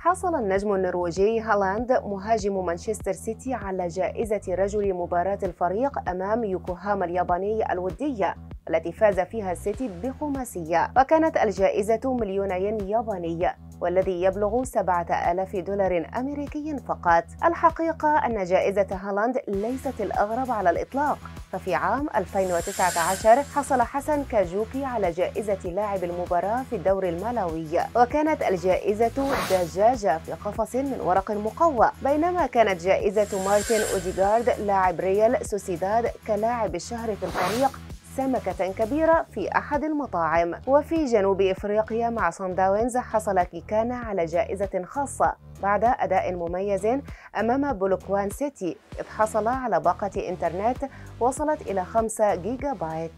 حصل النجم النرويجي هالاند مهاجم مانشستر سيتي على جائزة رجل مباراة الفريق أمام يوكوهاما الياباني الودية التي فاز فيها السيتي بخماسية وكانت الجائزة مليون ين ياباني والذي يبلغ 7000 دولار أمريكي فقط. الحقيقة أن جائزة هالاند ليست الأغرب على الإطلاق. ففي عام 2019 حصل حسن كاجوكي على جائزة لاعب المباراة في الدور المالوي وكانت الجائزة دجاجة في قفص من ورق مقوى بينما كانت جائزة مارتن أوديغارد لاعب ريال سوسيداد كلاعب الشهر في الفريق سمكة كبيرة في أحد المطاعم. وفي جنوب إفريقيا مع صن داونز حصل كيكانا على جائزة خاصة بعد أداء مميز أمام بولوكوان سيتي إذ حصل على باقة إنترنت وصلت إلى 5 جيجا بايت.